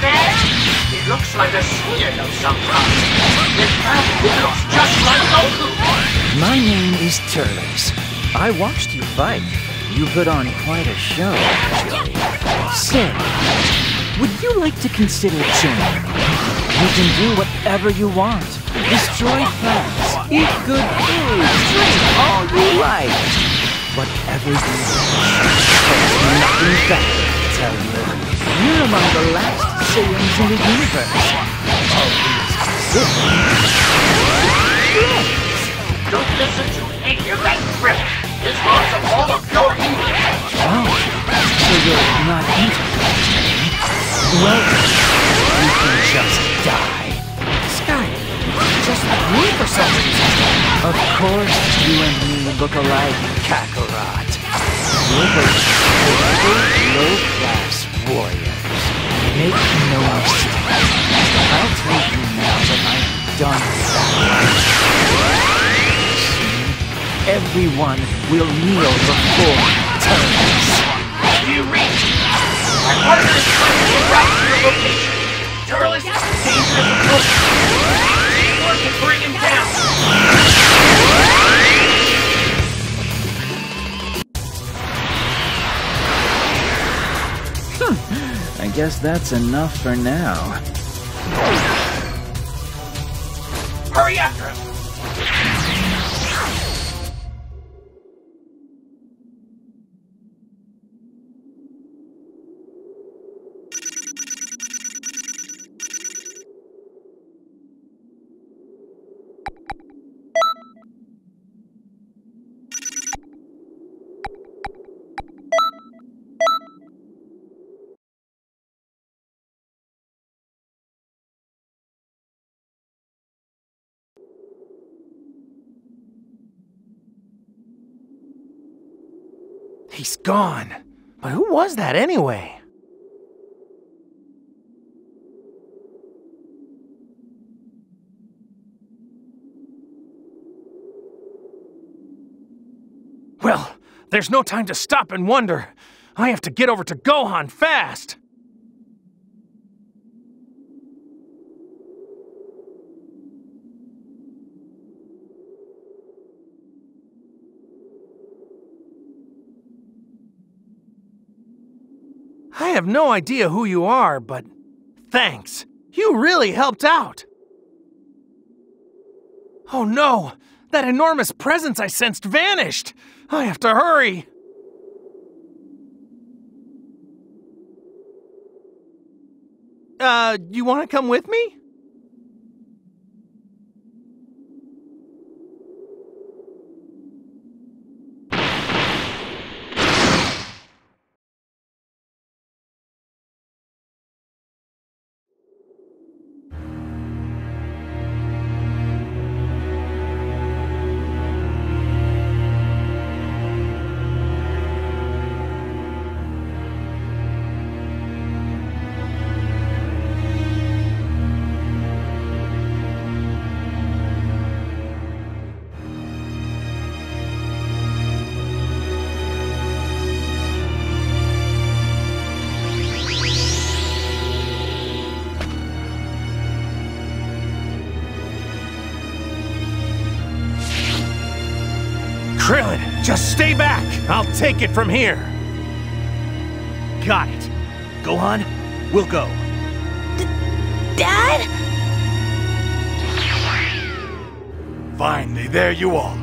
there. He looks like a Saiyan of some kind. In fact, he looks just like Goku. My name is Turles. I watched you fight. You put on quite a show. Say, would you like to consider changing? You can do whatever you want. Destroy planets, eat good food, drink all you like. Whatever you wish. There's nothing better, tell you. You're among the last Saiyans in the universe. All these. Don't listen to any of that crap. His words are all of your evil. Oh, so you're not interested? Well, you can just die. Sky, just me for some reason. Of course, you and me look alike, Kakarot. Typical low-class warriors. Make no mistake. I'll tell you now that I'm done with that. Soon, everyone will kneel before Turles. You reach. My partner is trying to right to your location. Turles, dangerous approach. Teamwork can bring him down. I guess that's enough for now. Hurry after him. He's gone. But who was that anyway? Well, there's no time to stop and wonder. I have to get over to Gohan fast. I have no idea who you are, but thanks. You really helped out. Oh no! That enormous presence I sensed vanished! I have to hurry! Uh, you want to come with me? Krillin, just stay back! I'll take it from here! Got it. Gohan, we'll go. Dad? Finally, there you are.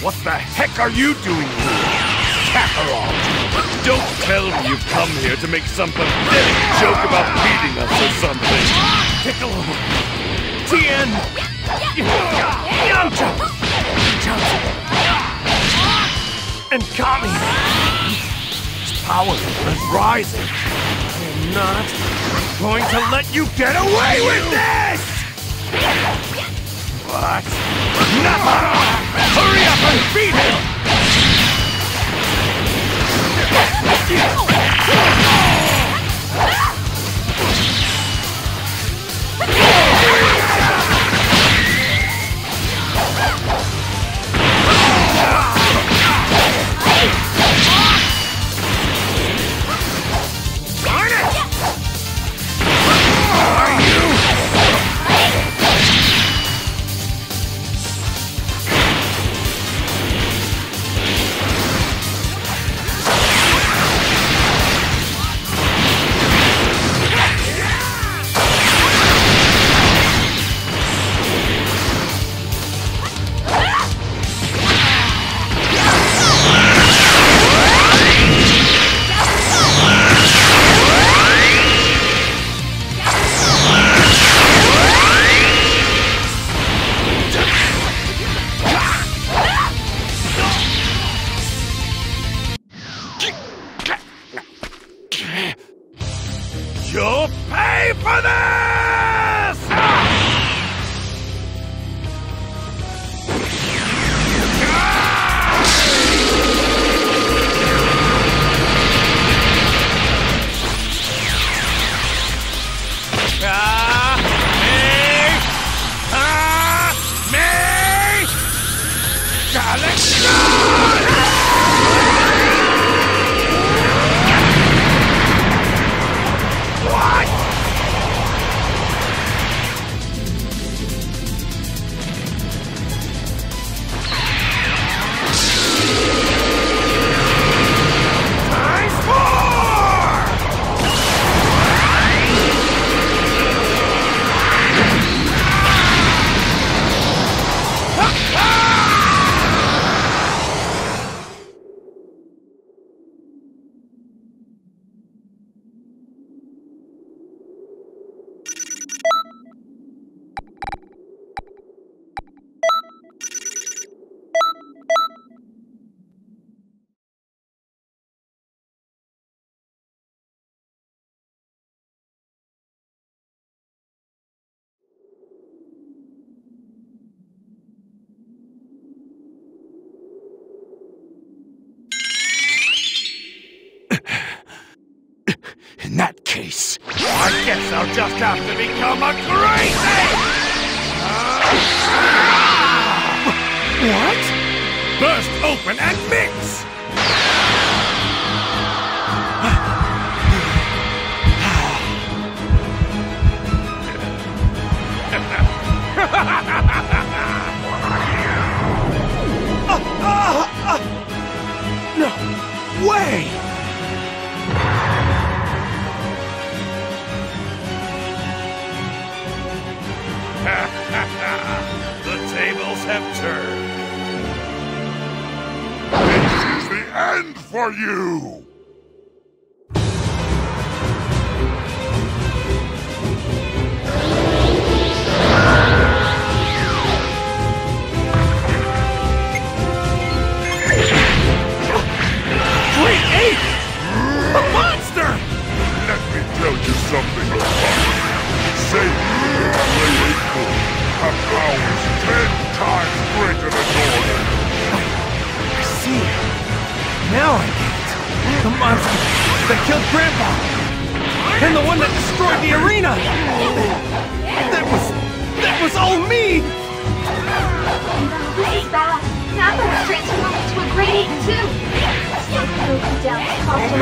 What the heck are you doing here? Kakarot! Don't tell me you've come here to make some pathetic joke about beating us or something. Piccolo! Tien! Yamcha! And Kami! His power is rising. I am not going to let you get away with this! What? Nappa! Hurry up and beat him! Yeah! In that case, I guess I'll just have to become a crazy! What? Burst open and mix! This is the end for you! Great ape! A monster! Let me tell you something about Say you Great Ape have powers ten times greater than yours. I see. Now I get it. The monster that killed Grandpa! And the one that destroyed the arena! That was... that was all me! This is bad. Nappa was transformed into a great ape too. Still broken down to cost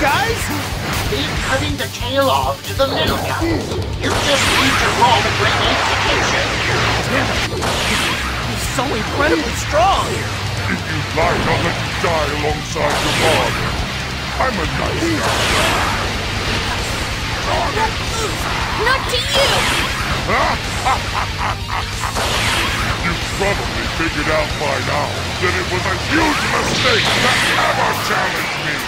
Guys! Keep cutting the tail off to the middle guy. You just need to roll the great ape. He's so incredibly strong! If you'd like, I'll let you die alongside your father. I'm a nice guy. Not to you! Probably figured out by now that it was a huge mistake to ever challenge me.